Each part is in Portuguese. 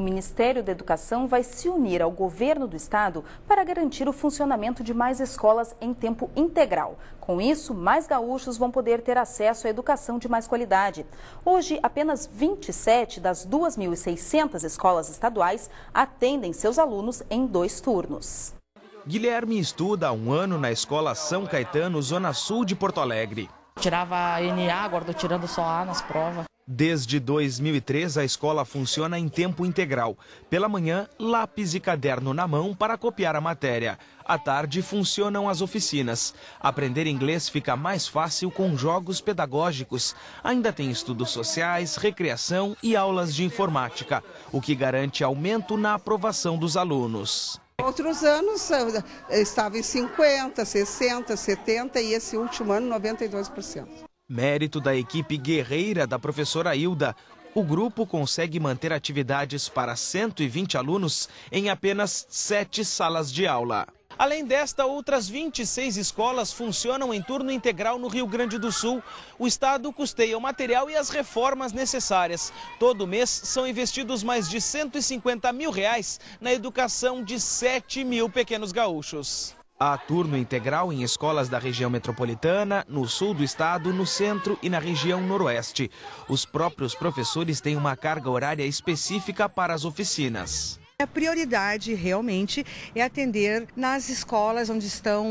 O Ministério da Educação vai se unir ao governo do estado para garantir o funcionamento de mais escolas em tempo integral. Com isso, mais gaúchos vão poder ter acesso à educação de mais qualidade. Hoje, apenas 27 das 2.600 escolas estaduais atendem seus alunos em dois turnos. Guilherme estuda há um ano na Escola São Caetano, Zona Sul de Porto Alegre. Tirava NA, agora estou tirando só A nas provas. Desde 2003, a escola funciona em tempo integral. Pela manhã, lápis e caderno na mão para copiar a matéria. À tarde, funcionam as oficinas. Aprender inglês fica mais fácil com jogos pedagógicos. Ainda tem estudos sociais, recreação e aulas de informática, o que garante aumento na aprovação dos alunos. Outros anos eh, estava em 50, 60, 70 e esse último ano 92%. Mérito da equipe guerreira da professora Hilda. O grupo consegue manter atividades para 120 alunos em apenas sete salas de aula. Além desta, outras 26 escolas funcionam em turno integral no Rio Grande do Sul. O Estado custeia o material e as reformas necessárias. Todo mês são investidos mais de 150 mil reais na educação de 7 mil pequenos gaúchos. Há turno integral em escolas da região metropolitana, no sul do estado, no centro e na região noroeste. Os próprios professores têm uma carga horária específica para as oficinas. A prioridade realmente é atender nas escolas onde estão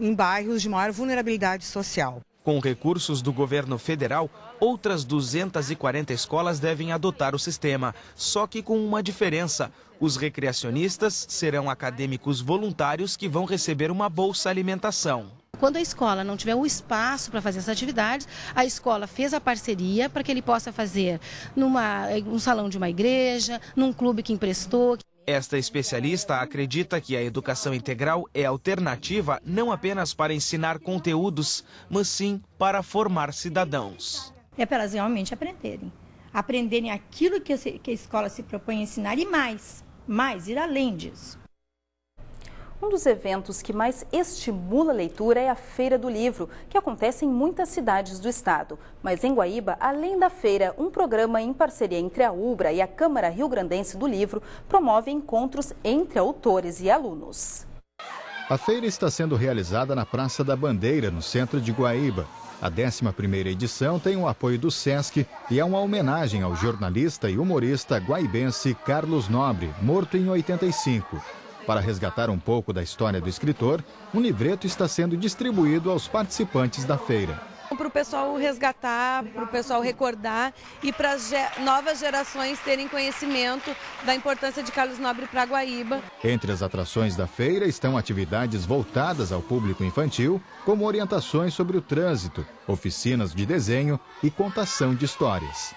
em bairros de maior vulnerabilidade social. Com recursos do governo federal, outras 240 escolas devem adotar o sistema, só que com uma diferença. Os recreacionistas serão acadêmicos voluntários que vão receber uma bolsa alimentação. Quando a escola não tiver o espaço para fazer essas atividades, a escola fez a parceria para que ele possa fazer numa um salão de uma igreja, num clube que emprestou. Esta especialista acredita que a educação integral é alternativa não apenas para ensinar conteúdos, mas sim para formar cidadãos. É para elas realmente aprenderem. Aprenderem aquilo que a escola se propõe a ensinar e mais, mais, ir além disso. Um dos eventos que mais estimula a leitura é a Feira do Livro, que acontece em muitas cidades do estado. Mas em Guaíba, além da feira, um programa em parceria entre a UBRA e a Câmara Rio Grandense do Livro promove encontros entre autores e alunos. A feira está sendo realizada na Praça da Bandeira, no centro de Guaíba. A 11ª edição tem o apoio do SESC e é uma homenagem ao jornalista e humorista guaibense Carlos Nobre, morto em 85. Para resgatar um pouco da história do escritor, um livreto está sendo distribuído aos participantes da feira. Para o pessoal resgatar, para o pessoal recordar e para as novas gerações terem conhecimento da importância de Carlos Nobre para Guaíba. Entre as atrações da feira estão atividades voltadas ao público infantil, como orientações sobre o trânsito, oficinas de desenho e contação de histórias.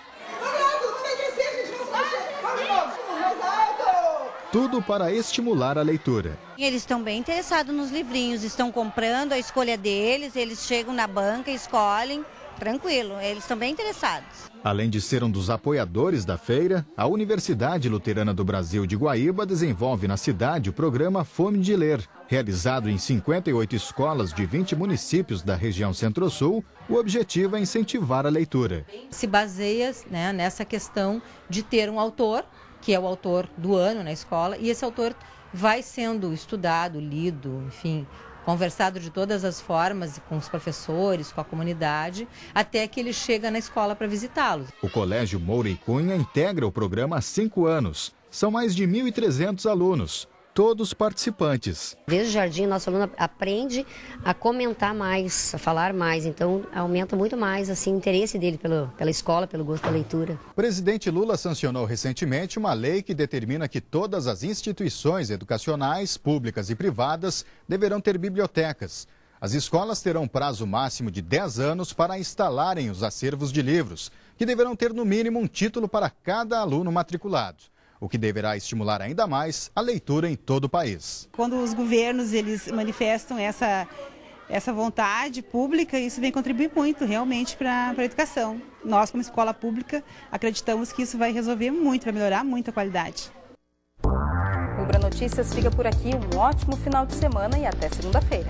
Tudo para estimular a leitura. Eles estão bem interessados nos livrinhos, estão comprando a escolha deles, eles chegam na banca, escolhem, tranquilo, eles estão bem interessados. Além de ser um dos apoiadores da feira, a Universidade Luterana do Brasil de Guaíba desenvolve na cidade o programa Fome de Ler. Realizado em 58 escolas de 20 municípios da região Centro-Sul, o objetivo é incentivar a leitura. Se baseia né, nessa questão de ter um autor que é o autor do ano na escola, e esse autor vai sendo estudado, lido, enfim, conversado de todas as formas com os professores, com a comunidade, até que ele chega na escola para visitá-los. O Colégio Moura e Cunha integra o programa há cinco anos. São mais de 1.300 alunos todos os participantes. Desde o jardim, nosso aluno aprende a comentar mais, a falar mais, então aumenta muito mais assim, o interesse dele pelo, pela escola, pelo gosto da leitura. O presidente Lula sancionou recentemente uma lei que determina que todas as instituições educacionais, públicas e privadas, deverão ter bibliotecas. As escolas terão prazo máximo de 10 anos para instalarem os acervos de livros, que deverão ter no mínimo um título para cada aluno matriculado o que deverá estimular ainda mais a leitura em todo o país. Quando os governos eles manifestam essa essa vontade pública, isso vem contribuir muito realmente para a educação. Nós, como escola pública, acreditamos que isso vai resolver muito, vai melhorar muito a qualidade. O Bra Notícias fica por aqui. Um ótimo final de semana e até segunda-feira.